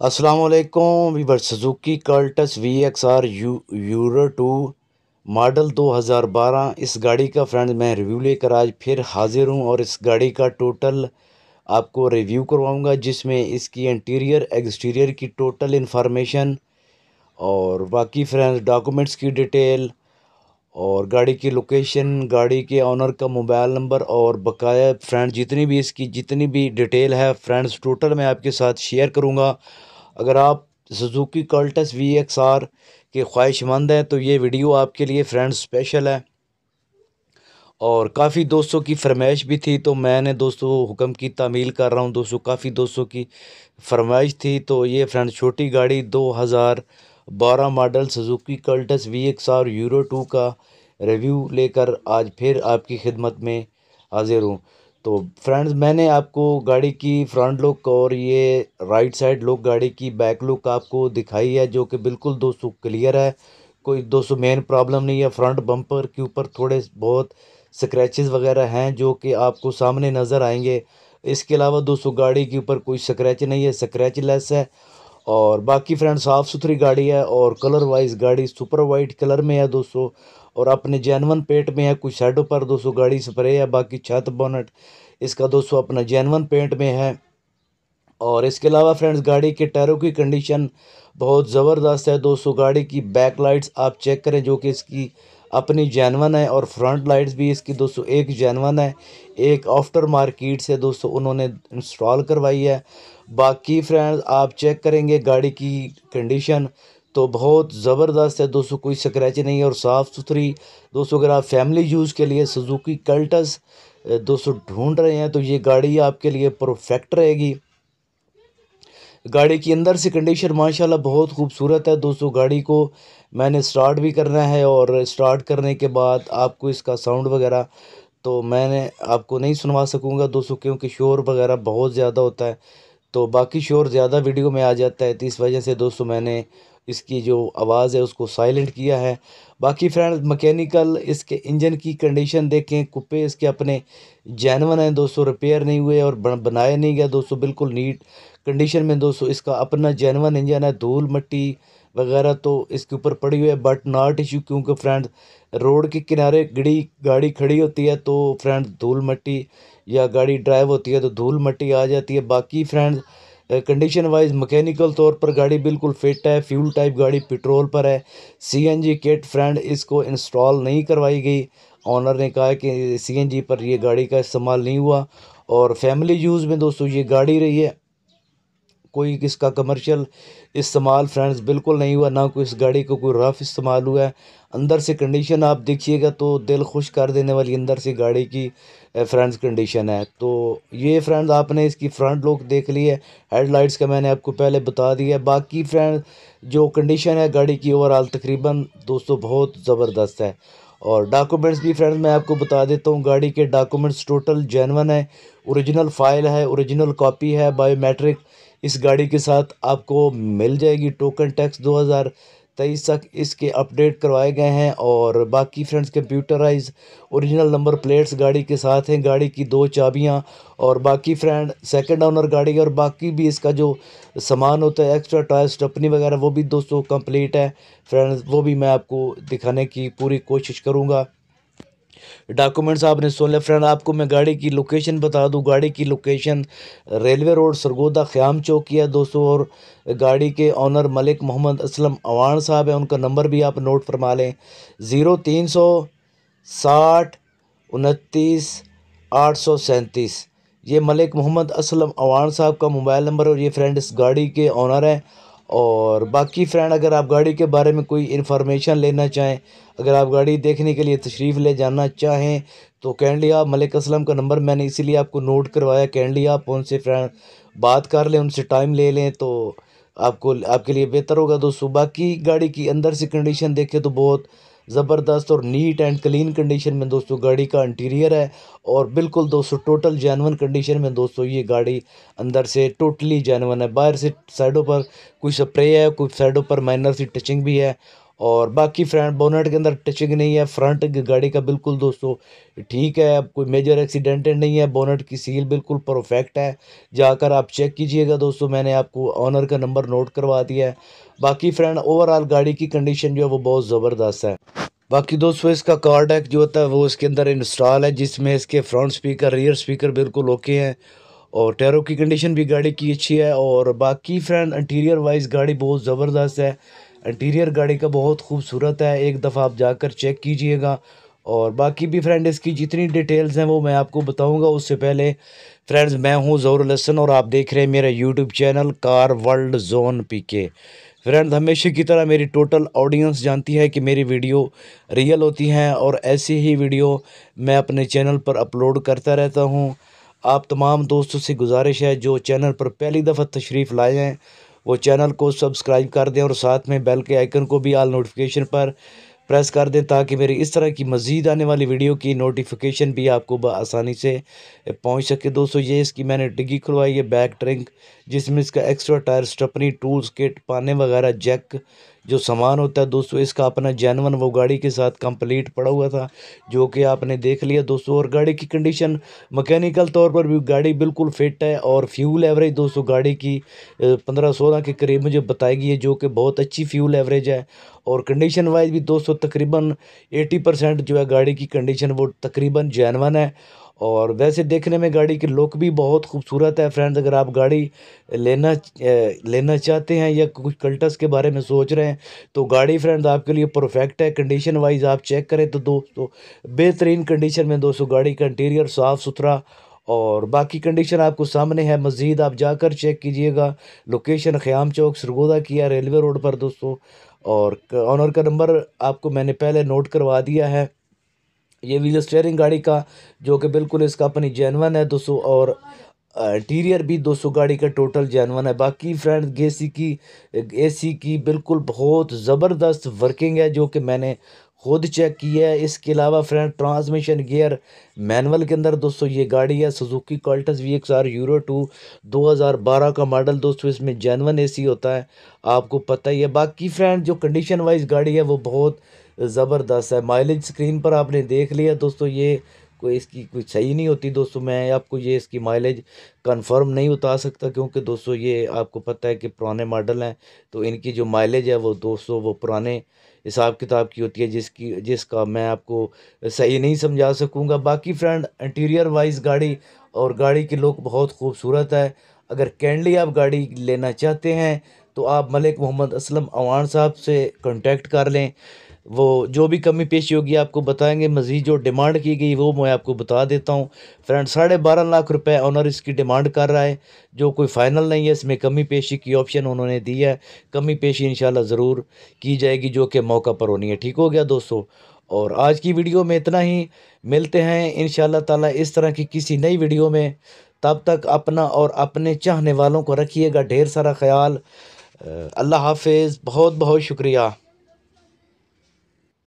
अस्सलाम वालेकुम viewer Suzuki Cultus V X R you, Euro two model 2012 इस गाड़ी का फ्रेंड मैं रिव्यू लेकर आज फिर हाज़िर हूँ और इस गाड़ी का टोटल आपको रिव्यू करवाऊँगा, जिसमें इसकी इंटीरियर, एक्सटीरियर की टोटल इन्फॉर्मेशन और बाकी फ्रेंड्स, डॉक्यूमेंट्स की डिटेल और गाड़ी की लोकेशन गाड़ी के ऑनर का मोबाइल नंबर और बकाया फ्रेंड जितनी भी इसकी जितनी भी डिटेल है फ्रेंड्स टोटल मैं आपके साथ शेयर करूँगा। अगर आप Suzuki Cultus V X R के ख्वाहिशमंद हैं तो ये वीडियो आपके लिए फ्रेंड्स स्पेशल है। और काफ़ी दोस्तों की फरमाइश भी थी तो मैंने दोस्तों हुक्म की, तामील कर रहा हूँ। दोस्तों, काफ़ी दोस्तों की फरमाइश थी तो ये फ्रेंड छोटी गाड़ी दो हज़ार बारह model Suzuki, Cultus, V X R, Euro two का रिव्यू लेकर आज फिर आपकी खिदमत में हाजिर हूँ। तो फ्रेंड्स, मैंने आपको गाड़ी की फ्रंट लुक और ये राइट साइड लुक गाड़ी की बैक लुक आपको दिखाई है, जो कि बिल्कुल दोस्तों क्लियर है। कोई दोस्तों मेन प्रॉब्लम नहीं है, फ्रंट बम्पर के ऊपर थोड़े बहुत स्क्रैचेस वगैरह हैं जो कि आपको सामने नज़र आएँगे। इसके अलावा दोस्तों गाड़ी के ऊपर कोई स्क्रैच नहीं है स्क्रैच लेस है। और बाकी फ्रेंड साफ़ सुथरी गाड़ी है और कलर वाइज गाड़ी सुपर वाइट कलर में है दोस्तों और अपने जैनवन पेंट में है कुछ साइडों पर दोस्तों गाड़ी स्प्रे है, बाकी छत बोनट इसका दोस्तों अपना जैनवन पेंट में है। और इसके अलावा फ्रेंड्स गाड़ी के टायरों की कंडीशन बहुत ज़बरदस्त है दोस्तों, गाड़ी की बैक लाइट्स आप चेक करें जो कि इसकी अपनी जैनवन है और फ्रंट लाइट्स भी इसकी दोस्तों एक जैनवन है, एक आफ्टर मार्केट से दोस्तों उन्होंने इंस्टॉल करवाई है। बाकी फ्रेंड्स आप चेक करेंगे गाड़ी की कंडीशन तो बहुत ज़बरदस्त है दोस्तों, कोई स्क्रैच नहीं है और साफ़ सुथरी। दोस्तों, अगर आप फैमिली यूज़ के लिए सुजुकी कल्टस दोस्तों ढूंढ रहे हैं तो ये गाड़ी आपके लिए परफेक्ट रहेगी। गाड़ी की अंदर से कंडीशन माशाल्लाह बहुत खूबसूरत है। दोस्तों, गाड़ी को मैंने स्टार्ट भी करना है और स्टार्ट करने के बाद आपको इसका साउंड वगैरह तो मैंने आपको नहीं सुनवा सकूँगा दोस्तों, क्योंकि शोर वगैरह बहुत ज़्यादा होता है। तो बाकी शोर ज़्यादा वीडियो में आ जाता है तो इस वजह से दोस्तों मैंने इसकी जो आवाज़ है उसको साइलेंट किया है। बाकी फ्रेंड मकैनिकल इसके इंजन की कंडीशन देखें। कुप्पे इसके अपने जैनवन हैं दोस्तों रिपेयर नहीं हुए और बनाए नहीं गया दोस्तों, बिल्कुल नीट कंडीशन में दोस्तों, इसका अपना जैनवन इंजन है धूल मट्टी वगैरह तो इसके ऊपर पड़ी हुई है बट नॉट इशू क्योंकि फ्रेंड रोड के किनारे गड़ी, गाड़ी खड़ी होती है तो फ्रेंड धूल मट्टी या गाड़ी ड्राइव होती है तो धूल मट्टी आ जाती है। बाकी फ्रेंड कंडीशन वाइज मैकेनिकल तौर पर गाड़ी बिल्कुल फिट है फ्यूल टाइप गाड़ी पेट्रोल पर है। सीएनजी किट फ्रेंड इसको इंस्टॉल नहीं करवाई गई। ऑनर ने कहा कि सीएनजी पर ये गाड़ी का इस्तेमाल नहीं हुआ और फैमिली यूज़ में दोस्तों ये गाड़ी रही है। कोई इसका कमर्शियल इस्तेमाल फ्रेंड्स बिल्कुल नहीं हुआ, ना कोई इस गाड़ी को कोई रफ़ इस्तेमाल हुआ है। अंदर से कंडीशन आप देखिएगा तो दिल खुश कर देने वाली अंदर से गाड़ी की फ्रेंड्स कंडीशन है। तो ये फ्रेंड्स आपने इसकी फ्रंट लुक देख ली है। हेडलाइट्स का मैंने आपको पहले बता दिया है। बाकी फ्रेंड जो कंडीशन है गाड़ी की ओवरऑल तकरीबन दोस्तों बहुत ज़बरदस्त है। और डॉक्यूमेंट्स भी फ्रेंड्स मैं आपको बता देता हूँ। गाड़ी के डॉक्यूमेंट्स टोटल जेनवन है ओरिजिनल फ़ाइल है ओरिजिनल कॉपी है बायोमेट्रिक इस गाड़ी के साथ आपको मिल जाएगी टोकन टैक्स 2023 तक। इसके अपडेट करवाए गए हैं और बाकी friends computerise original number plates गाड़ी के साथ हैं। गाड़ी की दो चाबियाँ और बाकी फ्रेंड सेकंड ऑनर गाड़ी और बाकी भी इसका जो सामान होता है एक्स्ट्रा टायर स्टपनी वगैरह, वो भी दोस्तों कंप्लीट है। फ्रेंड्स वो भी मैं आपको दिखाने की पूरी कोशिश करूँगा। डॉक्यूमेंट्स आपने सुन लिया फ्रेंड आपको मैं गाड़ी की लोकेशन बता दूँ। गाड़ी की location railway road Sargodha Khayyam Chowk की है दोस्तों, और गाड़ी के ऑनर मलिक मोहम्मद असलम अवान साहब हैं। उनका नंबर भी आप नोट फरमा लें। ज़ीरो तीन सौ साठ, उनतीस, आठ सौ सैंतीस। ये मलिक मोहम्मद असलम अवान साहब का मोबाइल नंबर और ये फ्रेंड इस गाड़ी के ऑनर हैं। और बाकी फ्रेंड अगर आप गाड़ी के बारे में कोई इन्फॉर्मेशन लेना चाहें अगर आप गाड़ी देखने के लिए तशरीफ़ ले जाना चाहें तो कैंडली आप मलिक असलम का नंबर मैंने इसीलिए आपको नोट करवाया कैंडली आप उनसे बात कर लें, उनसे टाइम ले लें तो आपको, आपके लिए बेहतर होगा दोस्तों। बाकी गाड़ी की अंदर से कंडीशन देखें तो बहुत ज़बरदस्त और नीट एंड क्लीन कंडीशन में दोस्तों गाड़ी का इंटीरियर है और बिल्कुल दोस्तों टोटल जैनवन कंडीशन में दोस्तों ये गाड़ी अंदर से टोटली जैनवन है। बाहर से साइडों पर कोई स्प्रे है, कुछ साइडों पर माइनर सी टचिंग भी है और बाकी फ्रंट, बोनट के अंदर टचिंग नहीं है, फ्रंट गाड़ी का बिल्कुल दोस्तों ठीक है, अब कोई मेजर एक्सीडेंट नहीं है, बोनट की सील बिल्कुल परफेक्ट है, जाकर आप चेक कीजिएगा दोस्तों, मैंने आपको ऑनर का नंबर नोट करवा दिया है। बाकी फ्रेंड ओवरऑल गाड़ी की कंडीशन जो है वो बहुत ज़बरदस्त है। बाकी दोस्तों, इसका कार डेक जो होता है वो इसके अंदर इंस्टॉल है, जिसमें इसके फ्रंट स्पीकर रियर स्पीकर बिल्कुल ओके हैं और टैरों की कंडीशन भी गाड़ी की अच्छी है और बाकी फ्रेंड इंटीरियर वाइज गाड़ी बहुत ज़बरदस्त है। इंटीरियर गाड़ी का बहुत खूबसूरत है, एक दफ़ा आप जाकर चेक कीजिएगा। और बाकी भी फ्रेंड इसकी जितनी डिटेल्स हैं वो मैं आपको बताऊँगा। उससे पहले फ्रेंड्स मैं हूँ जौर लसन और आप देख रहे हैं मेरा YouTube channel car world zone PK friend हमेशा की तरह मेरी टोटल ऑडियंस जानती है कि मेरी वीडियो रियल होती हैं और ऐसी ही वीडियो मैं अपने चैनल पर अपलोड करता रहता हूँ। आप तमाम दोस्तों से गुजारिश है, जो चैनल पर पहली दफ़ा तशरीफ़ लाए हैं वो चैनल को सब्सक्राइब कर दें और साथ में बेल के आइकन को भी आल नोटिफिकेशन पर प्रेस कर दें ताकि मेरी इस तरह की मज़ीद आने वाली वीडियो की नोटिफिकेशन भी आपको आसानी से पहुँच सके। दोस्तों, ये इसकी मैंने डिग्गी खुलवाई है बैक ट्रिंक, जिसमें इसका extra tyre stepney tools, kit, पाने वगैरह, जैक जो सामान होता है दोस्तों, इसका अपना जैनवन वो गाड़ी के साथ कंप्लीट पड़ा हुआ था, जो कि आपने देख लिया दोस्तों। और गाड़ी की कंडीशन मैकेनिकल तौर पर भी गाड़ी बिल्कुल फिट है और फ्यूल एवरेज दोस्तों, गाड़ी की पंद्रह सोलह के करीब मुझे बताई गई है जो कि बहुत अच्छी फ्यूल एवरेज है। और कंडीशन वाइज भी दोस्तों, तकरीबन एटी परसेंट जो है गाड़ी की कंडीशन वो तकरीबन जैनवन है। और वैसे देखने में गाड़ी की लुक भी बहुत खूबसूरत है फ्रेंड्स, अगर आप गाड़ी लेना लेना चाहते हैं या कुछ कल्टस के बारे में सोच रहे हैं तो गाड़ी फ्रेंड्स आपके लिए परफेक्ट है। कंडीशन वाइज आप चेक करें तो दोस्तों, बेहतरीन कंडीशन में दोस्तों गाड़ी का इंटीरियर साफ़ सुथरा और बाकी कंडीशन आपको सामने है, मज़ीद आप जाकर चेक कीजिएगा। लोकेशन ख़याम चौक, सरगोदा किया, रेलवे रोड पर दोस्तों और ऑनर का नंबर आपको मैंने पहले नोट करवा दिया है। ये व्हील स्टेयरिंग गाड़ी का, जो कि बिल्कुल इसका अपनी जैनवन है दोस्तों, और इंटीरियर भी दोस्तों गाड़ी का टोटल जैनवन है। बाकी फ्रेंड एसी की एसी की बिल्कुल बहुत ज़बरदस्त वर्किंग है, जो कि मैंने खुद चेक किया है। इसके अलावा फ्रेंड ट्रांसमिशन गियर मैनुअल के अंदर दोस्तों ये गाड़ी है Suzuki Cultus V X R Euro two 2012 का मॉडल दोस्तों, इसमें जैनवन एसी होता है, आपको पता ही है। बाकी फ्रेंड जो कंडीशन वाइज गाड़ी है, वो बहुत ज़बरदस्त है। माइलेज स्क्रीन पर आपने देख लिया। दोस्तों, ये कोई इसकी कोई सही नहीं होती। दोस्तों, मैं आपको ये इसकी माइलेज कंफर्म नहीं बता सकता क्योंकि दोस्तों, ये आपको पता है कि पुराने मॉडल हैं। तो इनकी जो माइलेज है वो दोस्तों, वो पुराने हिसाब किताब की होती है, जिसकी, जिसका मैं आपको सही नहीं समझा सकूँगा। बाकी फ्रेंड इंटीरियर वाइज गाड़ी और गाड़ी की लुक बहुत खूबसूरत है। अगर कैंडली आप गाड़ी लेना चाहते हैं तो आप मलिक मोहम्मद असलम अवान साहब से कॉन्टेक्ट कर लें। वो जो भी कमी पेशी होगी आपको बताएँगे, मज़ीद जो डिमांड की गई वो मैं आपको बता देता हूँ। फ्रेंड साढ़े बारह लाख रुपए ऑनर इसकी डिमांड कर रहा है, जो कोई फ़ाइनल नहीं है, इसमें कमी पेशी की ऑप्शन उन्होंने दी है। कमी पेशी इंशाल्लाह ज़रूर की जाएगी, जो कि मौका पर होनी है। ठीक हो गया दोस्तों? और आज की वीडियो में इतना ही। मिलते हैं इन ताला इस तरह की किसी नई वीडियो में। तब तक अपना और अपने चाहने वालों को रखिएगा ढेर सारा ख्याल। अल्लाह हाफिज़ बहुत बहुत शुक्रिया।